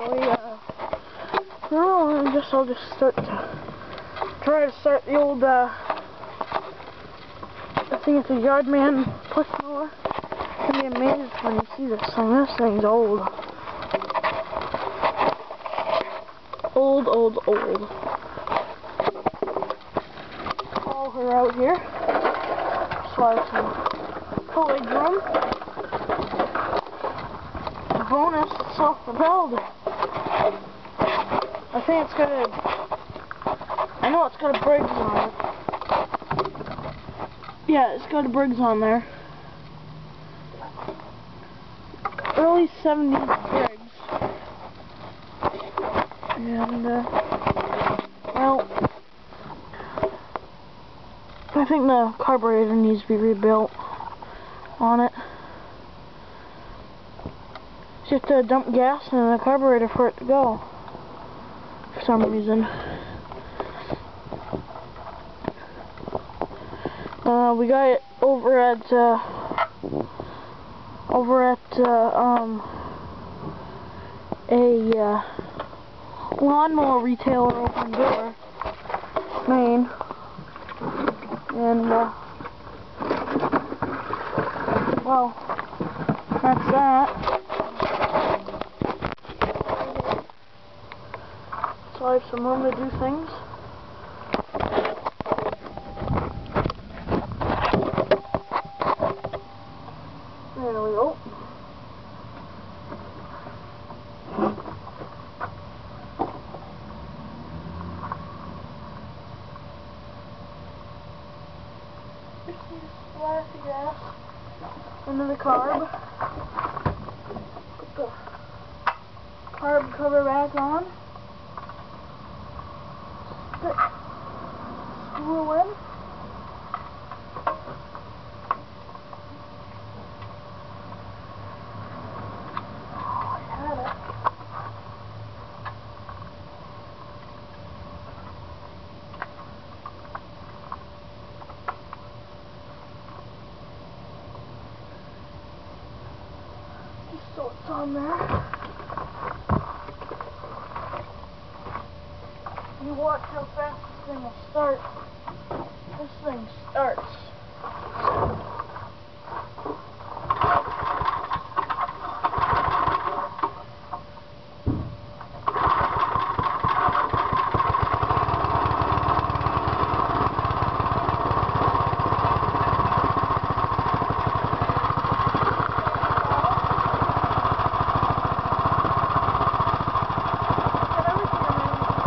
really, uh, no, I guess I'll just start to, try to start the old, uh, I think it's a Yardman push mower. You'll be amazed when you see this thing. This thing's old. Old, old, old. Call her out here. Slide some foliage room. Bonus, self-propelled. I think it's got a... I know it's got a Briggs on it. Yeah, it's got a Briggs on there. Early 70s Briggs. And, uh, well, I think the carburetor needs to be rebuilt on it. Just to dump gas in the carburetor for it to go for some reason. Uh, we got it over at, uh, over at, uh, um, a, uh, lawnmower retailer open door, Maine, and, uh, well, that's that. Have some room to do things. There we go. Of gas into the carb. Put the carb cover back on. Screw in. Oh, I had it. Just so it's on there. You watch how fast this thing will start. This thing starts. Got everything in there you want.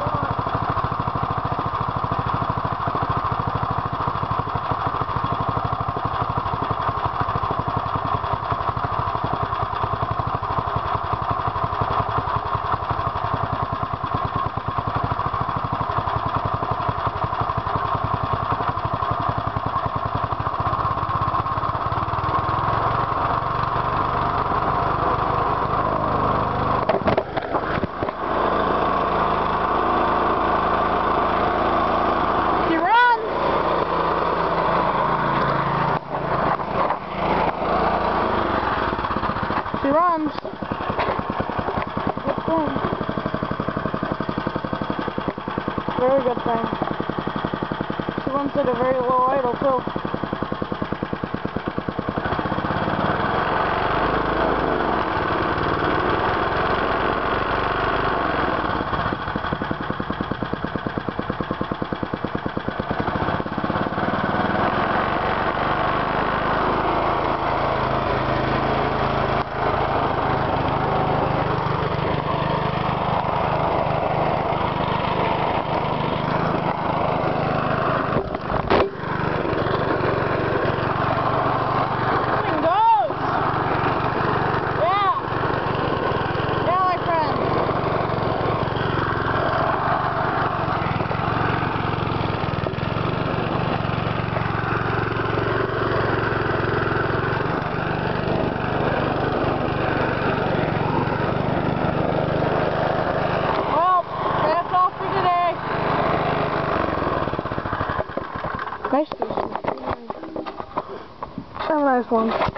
She runs! Runs. Good thing. Very good thing. She runs at a very low idle too. Thing goes! Yeah! Yeah, my friend. Well, that's all for today. Have a nice one.